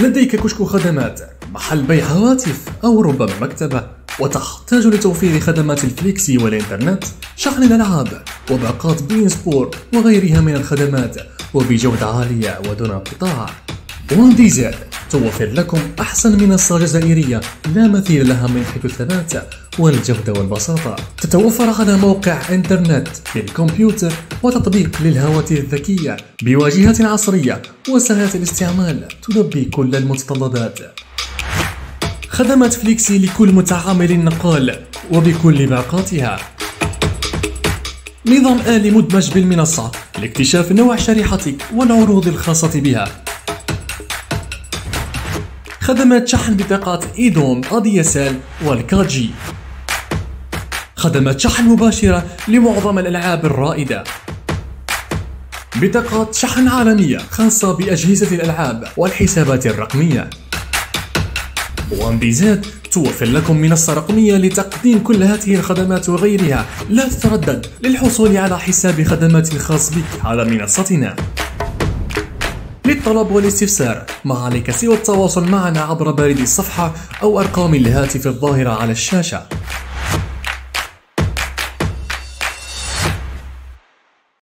لديك كشك خدمات. محل بيع هواتف أو ربما مكتبة. وتحتاج لتوفير خدمات ال Flexy والإنترنت شحن الألعاب وباقات beIN Sport وغيرها من الخدمات وبجودة عالية ودون انقطاع. One DZ توفر لكم أحسن منصة جزائرية لا مثيل لها من حيث الثبات والجودة والبساطة. تتوفر على موقع إنترنت للكمبيوتر وتطبيق للهواتف الذكية بواجهة عصرية وسهلة الاستعمال. تلبي كل المتطلبات. خدمات فليكسي لكل متعامل نقال وبكل باقاتها. نظام آلي مدمج بالمنصة لاكتشاف نوع شريحتك والعروض الخاصة بها. خدمات شحن بطاقات إيدوم اديسال والكاجي. خدمات شحن مباشرة لمعظم الألعاب الرائدة. بطاقات شحن عالمية خاصة بأجهزة الألعاب والحسابات الرقمية. وان بي زد توفر لكم منصة رقمية لتقديم كل هذه الخدمات وغيرها. لا تتردد للحصول على حساب خدمات خاص بك على منصتنا. للطلب والاستفسار. ما عليك سوى التواصل معنا عبر بريد الصفحة أو أرقام الهاتف الظاهرة على الشاشة.